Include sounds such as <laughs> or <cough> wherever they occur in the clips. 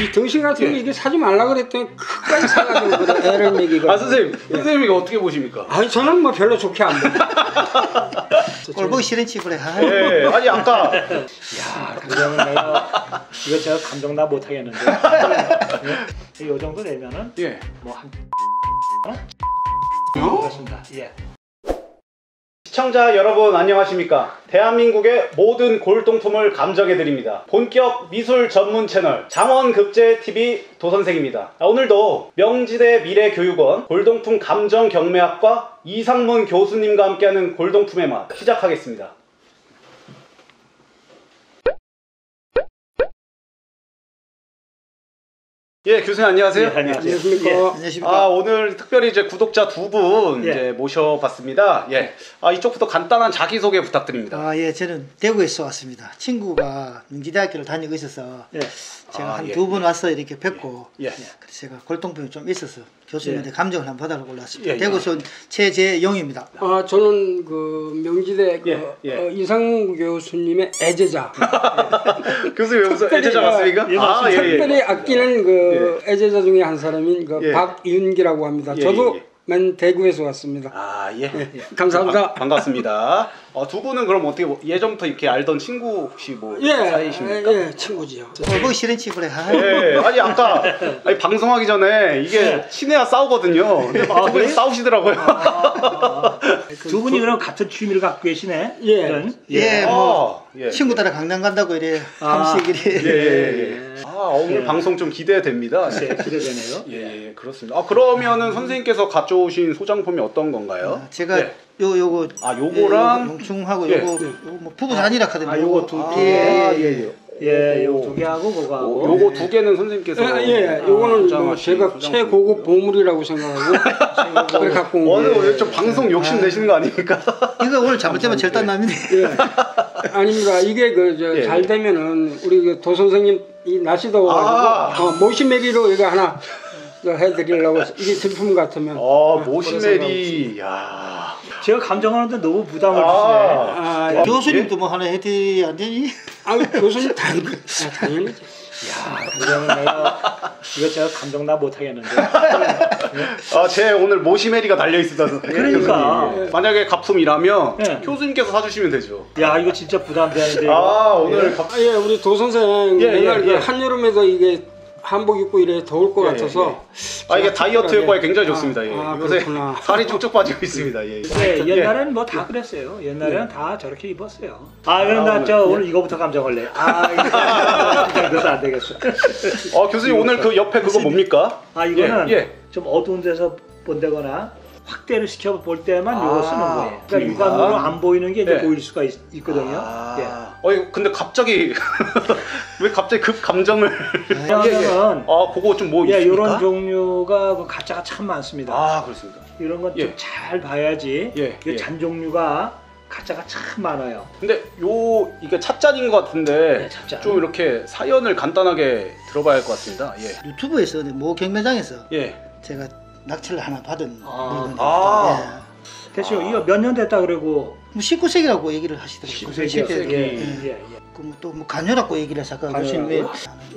이 등신 같은 거 이게 사지 말라 그랬더니 끝까지 사가지고 <laughs> 그래 애를 먹이고. 아 선생님, 선생님 이거 어떻게 보십니까? 아니 저는 뭐 별로 좋게 안 봐. 꼴보기 싫은 친구래. 아, 예, 아니 아까 야, 감정은 내가 이거 제가 감정 나 못하겠는데. 이 정도 되면은 예, 뭐한 그렇습니다. 예. 시청자 여러분 안녕하십니까? 대한민국의 모든 골동품을 감정해 드립니다. 본격 미술 전문 채널 장원극제 TV 도선생입니다. 아, 오늘도 명지대 미래교육원 골동품 감정 경매학과 이상문 교수님과 함께하는 골동품의 맛 시작하겠습니다. 예, 교수님 안녕하세요. 예, 안녕하세요. 안녕하십니까. 예. 안녕하십니까. 아 오늘 특별히 이제 구독자 두분 예. 이제 모셔봤습니다. 예. 아 이쪽부터 간단한 자기 소개 부탁드립니다. 아, 예, 저는 대구에서 왔습니다. 친구가 명지대학교를 다니고 있어서 예. 제가 아, 한 예, 두번 와서 이렇게 뵙고 예. 그래서 제가 골동품이 좀 있어서 교수님한테 감정을 한번 받아보고 올랐습니다. 예, 예. 대구에서 온 최재용입니다. 아 저는 그 명지대 그, 예, 예. 어, 이상무 교수님의 애제자. <laughs> 교수님 무슨 애제자 맞습니까? 예, 아 예, 특별히 예. 아끼는 그 애제자 중에 한 사람인 그 예. 박윤기라고 합니다. 예, 저도 예, 예. 맨 대구에서 왔습니다. 아 예. 감사합니다. 아, 반갑습니다. 어, 두 분은 그럼 어떻게 뭐 예전부터 이렇게 알던 친구 혹시 뭐 예, 사이십니까? 예, 친구지요. 꼴보기 싫은 친구래. 아, 예, 아니 아까 아니, 방송하기 전에 이게 친해야 싸우거든요. 근데 막두 분이 싸우시더라고요. 두 분이 그럼 같은 취미를 갖고 계시네. 예. 이런? 예, 뭐 아, 예. 친구 따라 강남 간다고 이래 아, ham식 이래. 예, 예, 예. 아 오늘 예. 방송 좀 기대됩니다. 예, 기대되네요. 예, 예, 그렇습니다. 아 그러면은 선생님께서 가져오신 소장품이 어떤 건가요? 아, 제가 예. 요 요거 아 요거랑 예. 요거 요거 뭐 부부 잔이라 하거든요. 아, 요거 두 개. 예, 아, 예, 예, 예. 예, 요 오. 두 개하고 그거 하고. 오, 요거 두 개는 선생님께서 예, 예, 요거는 뭐 소장하신 제가 소장품. 최고급 보물이라고 생각하고 <laughs> 그래 갖고 온 거예요. 왜좀 방송 욕심 내시는 거 아닙니까? 이거 오늘 잘못되면 절단 납니다. 예. 아닙니다. 이게 그저 예. 잘 되면은 우리 그 도 선생님 이 날씨도 아. 가지고 어, 모시메리로 이거 하나 저 해드리려고 이게 제품 같으면 어 모시메리 야. 제가 감정하는데 너무 부담을 주시네. 아, 아, 교수님도 뭐 하나 해드리 안 되니? 아 교수님 당 아, 당연히지. 야, 감정은 내가 이거 제가 감정 나 못하겠는데. 아, 제 오늘 모시메리가 달려 있습니다. 그러니까. 교수님. 만약에 가품이라면 예. 교수님께서 사주시면 되죠. 야, 이거 진짜 부담되는데. 이거. 아 오늘 갑... 아, 예, 우리 도 선생 예, 예, 예. 그 한여름에도 이게 한복 입고 이래 더울 것 예, 같아서 아 이게 다이어트 효과에 굉장히 좋습니다. 예. 아, 요새 그렇구나. <laughs> 살이 쭉쭉 빠지고 있습니다. 예. 네, 예. 옛날에는 뭐 다 그랬어요. 옛날에는 다 저렇게 입었어요. 아, 그럼 아, 나 오늘- 저 오늘 이거부터 감정할래. 아, 이거 그래서 안 되겠어. <laughs> 어 교수님 오늘 그 옆에 그거 뭡니까? 아, 이거는 예, 예. 좀 어두운 데서 본다거나 확대를 시켜 볼 때만 아, 이거 쓰는 거예요. 그러니까. 육안으로 안 보이는 게 이제 예. 보일 수가 있, 거든요 아, 어이 근데 갑자기 <laughs> 왜 갑자기 급 감정을? 예. 왜냐하면 <laughs> 아 그거 좀 뭐 예, 있습니까? 이런 종류가 그 가짜가 참 많습니다. 아 그렇습니다. 이런 건좀 예. 잘 봐야지. 예, 예. 잔 종류가 가짜가 참 많아요. 근데 요 이게 찻잔인 것 같은데 네, 찻잔. 좀 이렇게 사연을 간단하게 들어봐야 할 것 같습니다. 예. 유튜브에서 모 경매장에서 예. 제가 낙찰을 하나 받은 아, 물건입니다. 아. 아. 이거 몇 년 됐다 그러고 뭐 19세기라고 얘기를 하시더라고요. 19세기였어요. 실제로. 예, 예. 예, 예. 그또뭐 간요라고 얘기를 해서 아까 교수님 왜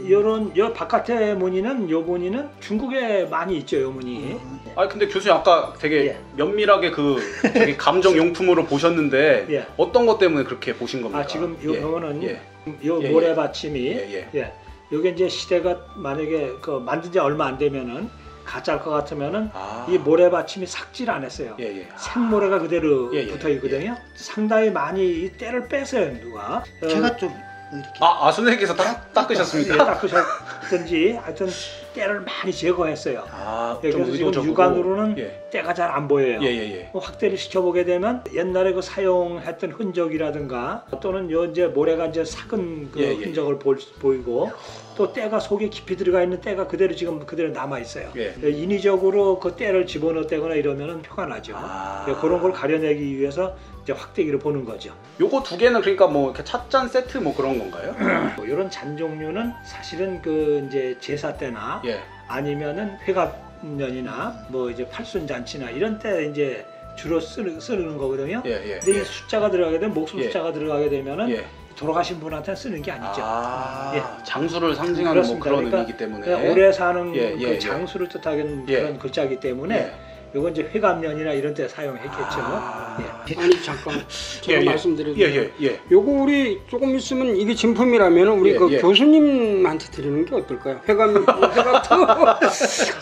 요런 요 바깥에 무늬는 요 무늬는 중국에 많이 있죠, 요 무늬. 아니 근데 교수님 아까 되게 예. 면밀하게 그 저기 감정 용품으로 <laughs> 보셨는데 예. 어떤 것 때문에 그렇게 보신 겁니까? 아 지금 요 예. 거는 예. 요 예, 모래 예. 받침이 예, 예. 예. 요게 이제 시대가 만약에 그 만든 지 얼마 안 되면은 가짜일 것 같으면은 아. 이 모래 받침이 삭질 안 했어요. 예, 예. 생모래가 그대로 예, 예, 붙어 있거든요. 상당히 많이 이 때를 뺐어요, 누가. 어, 제가 좀 이렇게 아, 아 선생님께서 딱 예, 닦으셨습니까? 닦으셨든지 하여튼 때를 많이 제거했어요. 아, 예, 좀 그래서 지금 의도적으로. 육안으로는 예. 때가 잘 안 보여요. 예, 예, 예. 뭐 확대를 시켜보게 되면 옛날에 그 사용했던 흔적이라든가 또는 요 이제 모래가 이제 삭은 그 예, 예, 흔적을 볼 수- 보이고 또 때가 속에 깊이 들어가 있는 때가 그대로 지금 그대로 남아 있어요. 예. 인위적으로 그 때를 집어넣었다거나 이러면은 표가 나죠. 아. 예, 그런 걸 가려내기 위해서 이제 확대기를 보는 거죠. 요거 두 개는 그러니까 뭐 이렇게 찻잔 세트 뭐 그런 건가요? <clears throat> 뭐 이런 잔 종류는 사실은 그 이제 제사 때나 예. 아니면은 회갑년이나 뭐 이제 팔순 잔치나 이런 때 이제 주로 쓰는, 쓰는 거거든요. 예, 예. 근데 예. 이 숫자가 들어가게 되면 목숨 예. 숫자가 들어가게 되면은 예. 돌아가신 분한테 쓰는 게 아니죠. 아, 예. 장수를 상징하는 뭐. 그런 그러니까 의미이기 때문에. 그냥 오래 사는 예, 그 예, 예. 장수를 뜻하는 예. 그런 글자이기 때문에 예. 요건 이제 회감년이나 이런 때 사용했겠죠. 아. 예. 아니 잠깐 제가 예, 예. 말씀드려도 예, 예, 예. 요거 우리 조금 있으면 이게 진품이라면 우리 예, 그 예. 교수님한테 드리는 게 어떨까요? 회감 회감도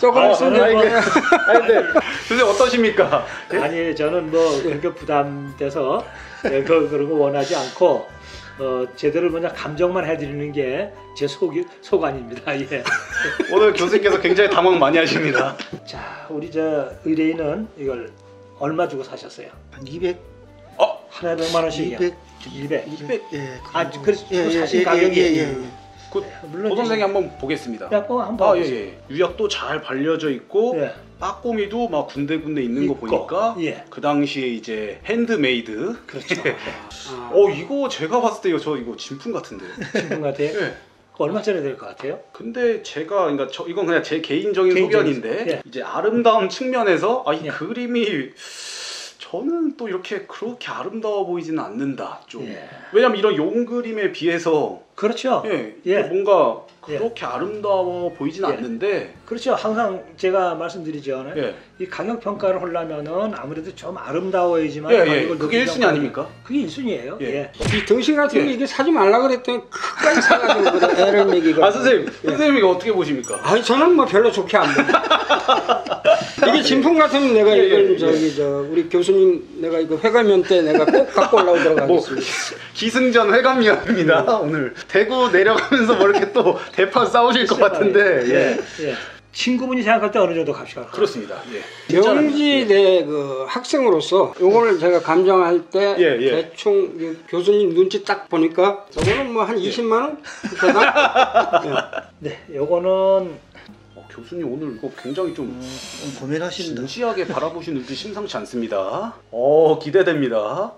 조금 아, 있으면 아, 이게- 이제 아니 근데 선생님 어떠십니까? 아니 저는 뭐 그렇게 부담돼서 예, 그, 그런 거 원하지 않고 어, 제대로 그냥 감정만 해드리는 게 제 소견이 소견입니다. <laughs> 예. 오늘 교수님께서 굉장히 당황 많이 하십니다. <laughs> 자 우리 저 의뢰인은 이걸 얼마 주고 사셨어요? 한 200, 하나에 100만 원씩이요. 200, 200. 200. 예. 아. 그래서 그 사신 가격이 예, 예, 예. 그 물론 도 선생님 한번 보겠습니다. 야, 뭐 한번 아, 예, 예. 유약도 잘 발려져 있고 예. 빠꼬미도 막 군데군데 있는 거 있고, 보니까 예. 그 당시에 이제 핸드메이드. 그렇죠. <laughs> 아, 어 이거 제가 봤을 때 이거 저 이거 진품 같은데. 신분 같아요. 예. 얼마짜리 될 것 같아요? 근데 제가 그러니까 저 이건 그냥 제 개인적인 개인적인 소견인데 예. 이제 아름다움 측면에서 아, 이 예. 그림이 저는 또 이렇게 그렇게 아름다워 보이지는 않는다 좀 예. 왜냐면 이런 용 그림에 비해서 그렇죠. 예, 예. 뭔가 예. 그렇게 아름다워 보이진 예. 않는데 그렇죠. 항상 제가 말씀드리죠. 예, 이 가격 평가를 하려면은 아무래도 좀 아름다워야지만 예, 예. 그게 높이 1순위 평가하는- 아닙니까? 그게 1순위예요. 예. 예. 이 등신 같은 거 예. 이게 사지 말라 그랬더니 끝까지 사가지고 그래 애를 먹이고 아 선생님 선생님 이거 어떻게 보십니까? 아니 저는 뭐 별로 좋게 안 봅니다. <laughs> 이게 진품 같으면 내가 예, 이걸 예, 저기 저 우리 교수님 내가 이거 회감연 때 내가 꼭 갖고 올라오도록 뭐 하겠습니다. 기승전 회감위원입니다 오늘 대구 내려가면서 뭐 이렇게 또 대판 싸우실 것 같은데 예. 예. 친구분이 생각할 때 어느 정도 값이 갈까요? 그렇습니다 예. 명지대 그 학생으로서 요거를 제가 감정할 때 예, 예. 대충 이 교수님 눈치 딱 보니까 저거는 뭐 한 20만 원 대당? <laughs> 네, 요거는 어, 교수님 오늘 이거 굉장히 좀좀 고민하신다. 진지하게 바라보시는 눈빛 심상치 않습니다. 어 기대됩니다.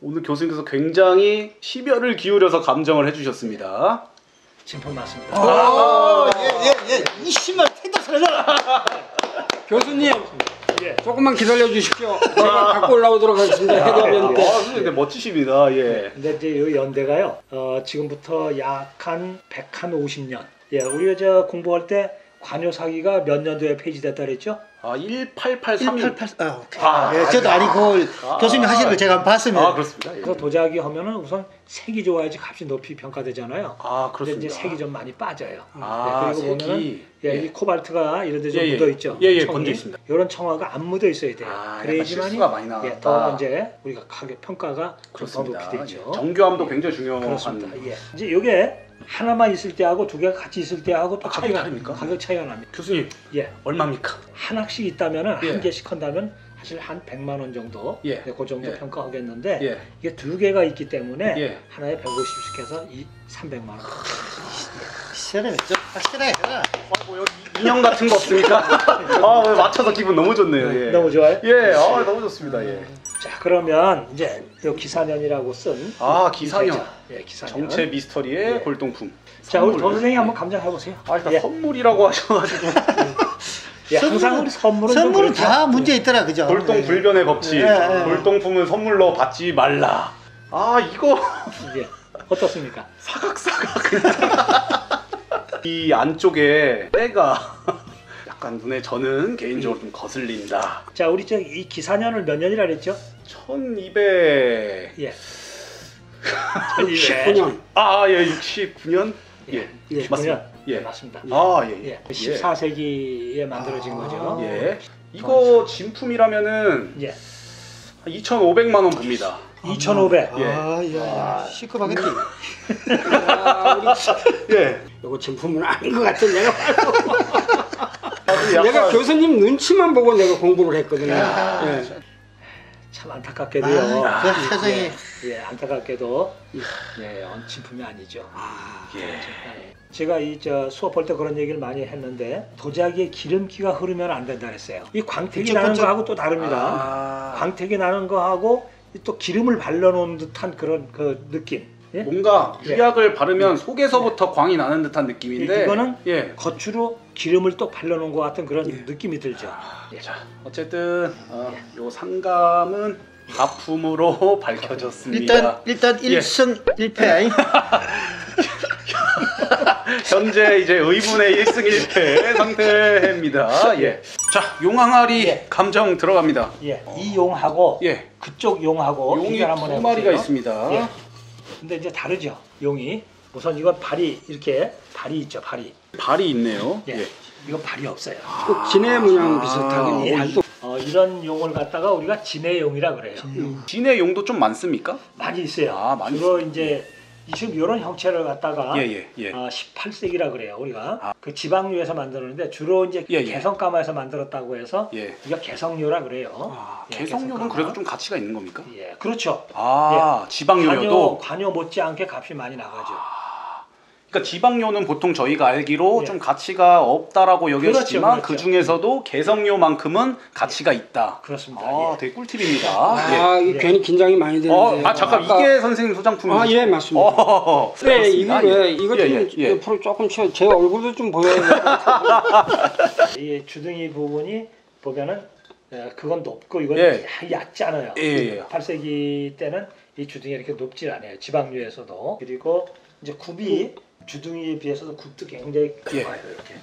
오늘 교수님께서 굉장히 시별을 기울여서 감정을 해주셨습니다. 진품 맞습니다. 아, 예, 예, 예. 20만 택도 살려라. 교수님 예. 조금만 기다려 주십시오. 제가 갖고 올라오도록 하겠습니다. 아, 때. 선생님 근데 멋지십니다. 예. 근데 이제 이 연대가요. 어, 지금부터 약 한 100한 50년. 예, 우리가 저 공부할 때 관여 사기가 몇 년도에 폐지됐다 그랬죠? 아 1883년. 188. 아, 오케이. 아, 예, 저도 아니 그걸 아. 교수님 하시는 걸 제가 봤습니다. 아 그렇습니다. 예. 그래서 도자기 하면은 우선 색이 좋아야지 값이 높이 평가되잖아요. 아 그렇습니다. 이제 색이 좀 많이 빠져요. 아 네, 그리고 색이. 예, 이 코발트가 이런 데좀 예, 예. 묻어 있죠. 예, 예, 번져 있습니다. 이런 청화가 안 묻어 있어야 돼요. 아, 그래야지만이. 예, 더 이제 우리가 가격 평가가 그렇습니다. 높이 되죠. 예. 정교함도 굉장히 중요한. 그렇습니다. 예. 이제 이게 하나만 있을 때하고 두 개가 같이 있을 때하고 또 아, 차이가 다릅니까? 가격 차이가 납니다. 교수님 예. 얼마입니까? 한 학씩 있다면은 예. 한 개씩 한다면 사실 한 100만 원 정도 예. 네, 그 정도 예. 평가하겠는데 예. 이게 두 개가 있기 때문에 예. 하나에 150씩 해서 이 300만 원. 시간에 좀 확실해. 아, 뭐 여기 인형 같은 거 없습니까? <laughs> 아 오늘 맞춰서 기분 너무 좋네요. 예. 너무 좋아요? 예, 아 너무 좋습니다. 예. 자 그러면 이제 요 기사년이라고 쓴아 글자. 예, 기사년. 정체 미스터리의 예. 골동품. 자 우리 선물. 더 선생님 한번 감상해 보세요. 아 일단 예. 선물이라고 하셔가지고 <laughs> 예, 항상 선물은 좀 선물은 그렇죠. 다 문제 있더라, 그죠? 골동 예. 불변의 법칙. 예, 예. 골동품은 선물로 받지 말라. 아 이거 예. 어떻습니까? 사각사각. <laughs> 이 안쪽에 때가 <laughs> 약간 눈에 저는 개인적으로 좀 거슬린다. 자 우리 저이 기사년을 몇 년이라 그랬죠? 1200. 예. <laughs> 19년. 아, 예, 69년? 예. 예, 맞습니다. 예, 예. 맞습니다. 아, 예. 예. 14세기에 만들어진 거죠. 예. 이거 진품이라면은 예. 2,500만 원 봅니다. 2,500. 예. 아, 야, 야. 시커하겠지. 아, 우리 <laughs> 예. 요거 진품은 아닌 것 같아. 내가 <laughs> 아, 약간 내가 교수님 눈치만 보고 내가 공부를 했거든요. 야. 예. 참 안타깝게도요. 아, 그 세상에. 예, 안타깝게도 예, 언침품이 아니죠. 예. 제가 이 저 수업할 때 그런 얘기를 많이 했는데 도자기에 기름기가 흐르면 안 된다 그랬어요. 이 광택이 그쵸, 나는 그쵸. 거하고 또 다릅니다. 아, 광택이 나는 거하고 또 기름을 발라놓은 듯한 그런 그 느낌. 예? 뭔가 예. 유약을 바르면 속에서부터 광이 나는 듯한 느낌인데 이거는 예. 겉으로 기름을 또 발라놓은 것 같은 그런 느낌이 들죠. 예. 자, 어쨌든 어, 요 상감은 가품으로 <laughs> 밝혀졌습니다. 일단 일단 예. 1승 1패. <laughs> 현재 이제 의문의 1승 1패 상태입니다. 예. 자, 용항아리 예. 감정 들어갑니다. 예, 이 용하고 예. 그쪽 용하고 용이 두. 마리가 있습니다. 예. 근데 이제 다르죠. 용이 우선 이건 발이 이렇게 발이 있죠. 발이. 발이 있네요. 예. 예. 이건 발이 없어요. 꼭 진해 문양 비슷하게 예. 발도 어, 이런 용을 갖다가 우리가 진해용이라 그래요. 진해 용도 좀 많습니까? 많이 있어요. 아, 많이 주로 이제 지금 이런 형체를 갖다가 예, 예, 예. 어, 18세기라 그래요. 우리가 아. 그 지방류에서 만들었는데 주로 이제 예, 예. 개성가마에서 만들었다고 해서 예. 우리가 개성류라 그래요. 아, 예, 개성료는 개성가마. 그래도 좀 가치가 있는 겁니까? 예, 그렇죠. 아, 관여, 지방료여도 관여 못지않게 값이 많이 나가죠. 그러니까 지방료는 보통 저희가 알기로 예. 좀 가치가 없다라고 여겨지지만 그렇죠, 그 그렇죠. 중에서도 개성료만큼은 가치가 있다. 그렇습니다. 아, 예. 되게 꿀팁입니다. 아, 예. 이거 괜히 긴장이 많이 되는데. 어, 아 잠깐 아까- 이게 선생님 소장품이죠? 아, 예, 맞습니다. 어, 네. 이거 왜 예. 이거 예, 좀 예, 예. 옆으로 조금 치워 제 얼굴도 좀 보여야 될것 같아요. <laughs> 이 주둥이 부분이 보면은 예, 그건 높고 이건 예. 약- 얕잖아요. 예, 예. 8세기 때는 이 주둥이가 이렇게 높질 않아요. 지방류에서도 그리고 이제 굽이 주둥이에 비해서도 굽도 굉장히 예. 좁아요. 이렇게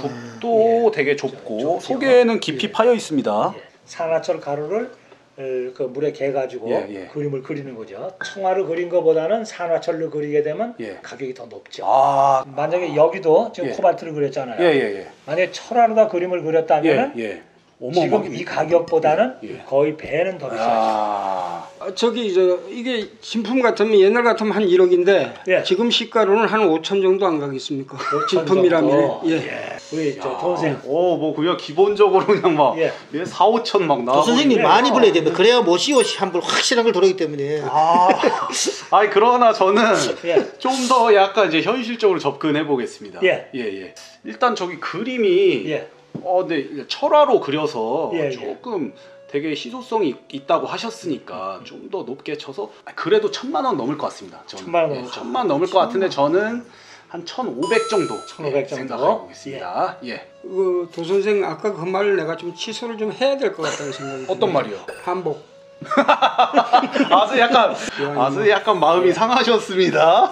굽도 되게 좁고 좁죠. 속에는 깊이 예. 파여 있습니다. 예. 산화철 가루를 어, 그 물에 개 가지고 예, 예. 그림을 그리는 거죠. 청화를 그린 것보다는 산화철로 그리게 되면 예. 가격이 더 높죠. 아, 만약에 여기도 지금 예. 코발트를 그렸잖아요. 예, 예, 만약에 철화로다 그림을 예, 그렸다면 예, 예. 은 지금 이 어마어마합니다. 가격보다는 예. 거의 배는 더 비싸죠. 아, 아, 저기 저 이게 진품 같으면 옛날 같으면 한 1억인데 예. 지금 시가로는 한 5천 정도 안 가겠습니까? 5천 진품이라면 정도. 예. 예. 우리 저 동생 오, 뭐 그냥 기본적으로 그냥 막 예. 예, 4, 5천 막 나와. 또 선생님 예. 많이 불러야 됩니다. 그래야 모시고 한번 확실한 걸 들어오기 때문에. 아, <laughs> 아니 그러나 저는 예. 좀더 약간 이제 현실적으로 접근해 보겠습니다. 예. 예, 예. 일단 저기 그림이 예. 어, 네, 철화로 그려서 예, 예. 조금 되게 희소성이 있- 있다고 하셨으니까 좀더 높게 쳐서 아, 그래도 천만 원 넘을 것 같습니다. 저는. 천만 원 예, 넘을 것 천만 원 넘을 것 같은데 저는 한1,500 정도 1,500 예, 정도? 생각하고 있습니다. 예. 그 도 선생 아까 그 말을 내가 좀 취소를 좀 해야 될 것 같다는 생각이 <laughs> 어떤. 말이요? 한복. <laughs> 아주 약간 아주 약간 마음이 상하셨습니다.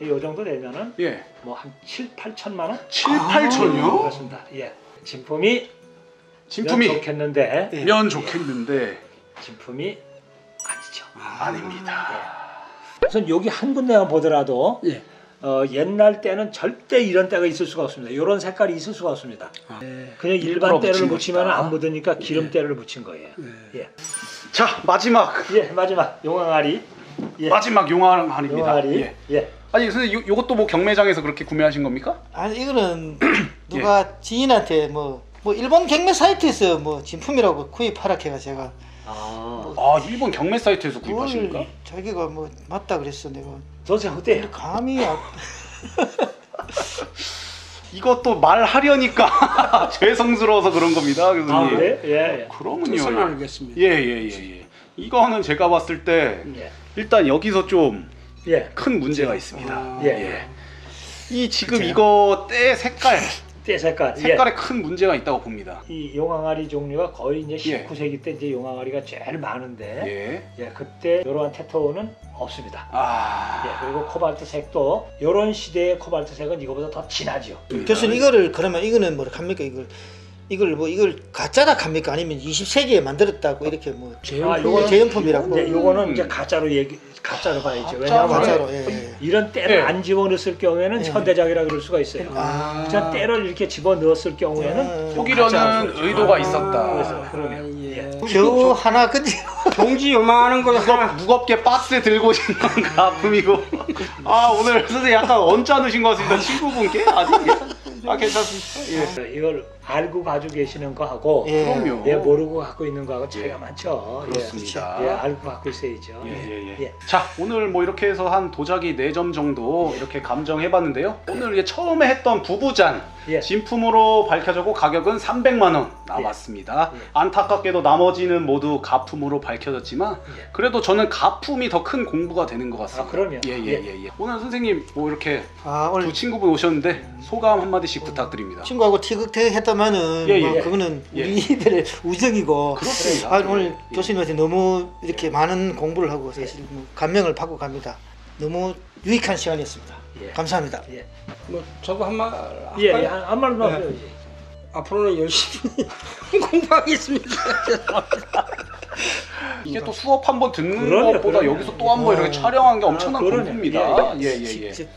이 정도 되면은 예. 뭐 한 7, 8천만 원? 7, 8천요? 그렇습니다. 예. 진품이 진품이 면 좋겠는데 예. 면 좋겠는데 진품이 아니죠. 아 닙니다. 우선 여기 한 군데만 보더라도 예. 어, 옛날 때는 절대 이런 때가 있을 수가 없습니다. 이런 색깔이 있을 수가 없습니다. 예. 그냥 일부러 일반 때를 것이다. 안 묻으니까 기름때를 묻힌 거예요. 예. 자 마지막 예, 마지막 용왕아리. 예. 마지막 용왕알입니다. 용왕아리. 예. 예. 아니 선생님 요, 요것도 뭐 경매장에서 그렇게 구매하신 겁니까? 아니 이거는 <clears throat> 누가 지인한테 뭐 뭐 일본 경매 사이트에서 뭐 진품이라고 구입하라 해가 제가 아, 아 일본 경매 사이트에서 구입하십니까? 자기가 뭐 맞다 그랬어 내가 어때요? 감히 아- <laughs> 이것도 말하려니까 <laughs> 죄송스러워서 그런 겁니다, 아, 교수님. 그래? 예. 예. 그러면요. 뜻은 알겠습니다. 예예 예 예, 예. 이거는 제가 봤을 때 예. 일단 여기서 좀 큰 예. 문제가 있습니다. 아, 예. 예. 이 지금 이거 때 색깔 <laughs> 때 색깔. 색깔에 큰 문제가 있다고 봅니다. 예. 이 용왕아리 종류가 거의 이제 예. 19세기 때 이제 용왕아리가 제일 많은데 예. 예, 그때 이러한 테토는 없습니다. 아. 예, 그리고 코발트 색도 이런 시대의 코발트 색은 이거보다 더 진하죠. 교수님 이거를 그러면 이거는 뭐라 합니까 이걸 이걸 뭐 이걸 가짜다 합니까 아니면 20세기에 만들었다고 이렇게 뭐 아, 요거는 제형품이라고 이제 요거는 이제 가짜로 얘기 가짜로 봐야죠. 가짜로 왜냐하면 가짜로 예, 예. 이런 때를 예. 안 집어넣었을 경우에는 예. 현대작이라 그럴 수가 있어요. 아. 진짜 때를 이렇게 집어넣었을 경우에는 음. 속이려는 의도가 있었다. 그래서 그러면 예. 겨우 하나 근데 <laughs> 종지 요만한 거 하나 무겁게 박스에 들고 오신 건 가품이고 아 <laughs> 오늘 선생님 약간 언짢으신 것 같습니다 친구분께 아직 아 괜찮습니다 예. 이걸 알고 가지고 계시는 거하고 예. 그럼요 예, 모르고 갖고 있는 거하고 차이가 많죠. 예. 그렇습니다. 예, 알고 갖고 있어야죠. 예예예 예. 자 오늘 뭐 이렇게 해서 한 도자기 4점 정도 이렇게 감정해봤는데요 오늘 이제 처음에 했던 부부잔 예. 진품으로 밝혀졌고 가격은 300만 원 나왔습니다 예. 안타깝게도 나머지는 모두 가품으로 밝혀졌지만 예. 그래도 저는 가품이 더 큰 공부가 되는 것 같습니다 아, 그럼요. 예예예 예, 오늘 선생님 뭐 이렇게 아 오늘 두 친구분 오셨는데 소감 한마디씩 부탁드립니다. 친구하고 티격태격 했다면 하지만은 예, 뭐 예. 그거는 예. 우리들의 우정이고 그렇습니다. 아, 오늘 예, 예. 교수님한테 너무 이렇게 많은 공부를 하고 사실 뭐 감명을 받고 갑니다. 너무 유익한 시간이었습니다. 예. 감사합니다. 예, 뭐 저도 한말 예, 예, 한, 한 말만 네. 하세요. 이제. 앞으로는 열심히 <laughs> 공부하겠습니다. <laughs> <laughs> 이게 또 수업 한 번 듣는 그럼요, 것보다 그럼요. 여기서 또 한 번 이렇게 아. 촬영한 게 엄청난 아. 공부입니다. 예, 예, 예, 예. 지-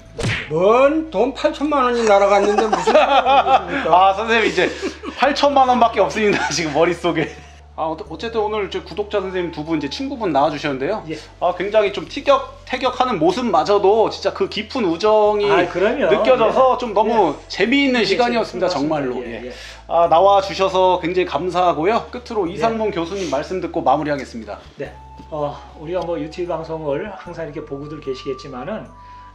뭔돈 8천만 원이 날아갔는데 무슨? 아 선생님 이제 8천만 원밖에 없습니다 <laughs> 지금 머릿속에 아 어- 어쨌든 오늘 저 구독자 선생님 두 분 이제 친구분 나와주셨는데요 예. 아 굉장히 좀 티격 태격하는 모습마저도 진짜 그 깊은 우정이 아, 그럼요. 느껴져서 좀 너무 재미있는 예, 시간이었습니다 맞습니다. 정말로 예, 예. 예. 아 나와 주셔서 굉장히 감사하고요 끝으로 이상문 교수님 말씀 듣고 마무리하겠습니다 네. 어, 우리가 뭐 유튜브 방송을 항상 이렇게 보고들 계시겠지만은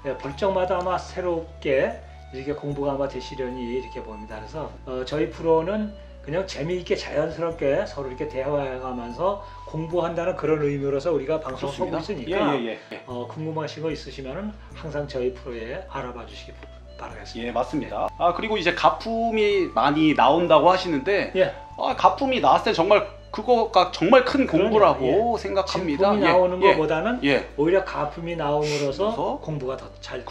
예, 벌적마다 아마 새롭게 이렇게 공부가 아마 되시려니 이렇게 봅니다. 그래서 어, 저희 프로는 그냥 재미있게 자연스럽게 서로 이렇게 대화해가면서 공부한다는 그런 의미로서 우리가 방송을 하고 있으니까 예 예예 예, 예. 어, 궁금하신 거 있으시면은 항상 저희 프로에 알아봐 주시기 바 라겠습니다. 예, 맞습니다 아 그리고 이제 가품이 많이 나온다고 하시는데 예. 아, 가품이 나왔을 때 정말 그거가 정말 큰 공부라고 그러네요, 생각합니다. 진품이 예, 나오는 예, 것보다는 예. 오히려 가품이 나옴으로써 공부가 더 잘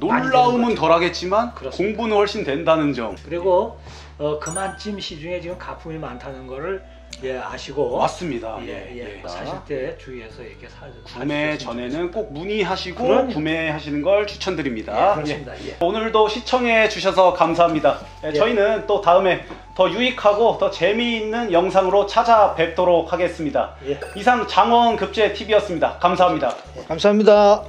놀라움은 덜하겠지만. 공부는 훨씬 된다는 점. 그리고 어, 그만쯤 시중에 지금 가품이 많다는 거를 예, 아시고 맞습니다. 예, 예. 자, 사실 때 주의해서 이렇게 사, 구매 전에는 꼭 문의하시고 그럼요. 구매하시는 걸. 추천드립니다. 예, 그렇습니다. 예. 예. 오늘도 시청해 주셔서 감사합니다. 예, 예. 저희는 또 다음에 더 유익하고 더 재미있는 영상으로 찾아뵙도록 하겠습니다. 예. 이상 장원 급제 TV였습니다. 감사합니다. 감사합니다.